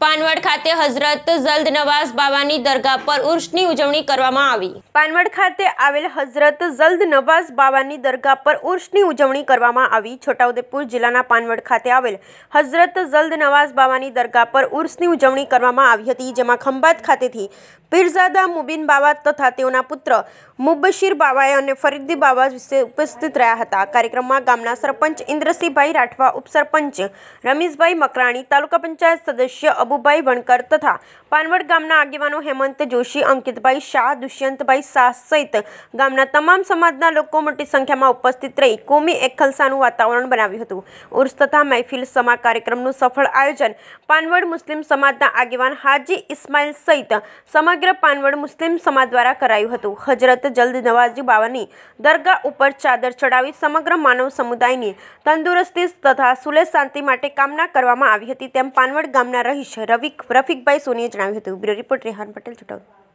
પાનવડ ખાતે હઝરત જલ્દ નવાઝ બાવાની દરગાહ પર ઉર્ષની ઉજવણી કરવામાં આવી પાનવડ ખાતે આવેલ હઝરત જલ્દ નવાઝ બાવાની દરગાહ પર ઉર્ષની ઉજવણી કરવામાં આવી છોટાઉદેપુર જિલ્લાના પાનવડ ખાતે આવેલ હઝરત જલ્દ નવાઝ બાવાની દરગાહ પર ઉર્ષની ઉજવણી કરવામાં આવી હતી જેમાં ખંભાત ખાતેથી પીરઝાદા મુબીન બાવા તથા તેઓના પુત્ર મુબશીર બાવાએ અને ફરીદી બાવા વિશે ઉપસ્થિત રહ્યા હતા કાર્યક્રમમાં ગામના સરપંચ ઇન્દ્રસિંહભાઈ રાઠવા ઉપસરપંચ રમીશભાઈ મકરાણી તાલુકા પંચાયત સદસ્ય અબુભાઈ વણકર તથા પાનવડ ગામના આગેવાનો હેમંત જોશી, અંકિતભાઈ શાહ, દુષ્યંતભાઈ શાહ સહિત ગામના તમામ સમાજના લોકો મોટી સંખ્યામાં ઉપસ્થિત રહી કોમી એકલસાનું વાતાવરણ બનાવ્યું હતું. ઉર્સ તથા મહેફિલ સમા કાર્યક્રમનું સફળ આયોજન પાનવડ મુસ્લિમ સમાજના આગેવાન હાજી ઇસ્માઇલ સહિત સમગ્ર પાનવડ મુસ્લિમ સમાજ દ્વારા કરાયું હતું. હજરત જલ્દ નવાજી બાવાની દરગાહ ઉપર ચાદર ચડાવી સમગ્ર માનવ સમુદાયની તંદુરસ્તી તથા સુલે શાંતિ માટે કામના કરવામાં આવી હતી તેમ પાનવડ ગામના રહીશ રવિક રફિકભાઈ સોનીએ જણાવ્યું હતું. Bureau report Rehan Patel Chhota Udepur.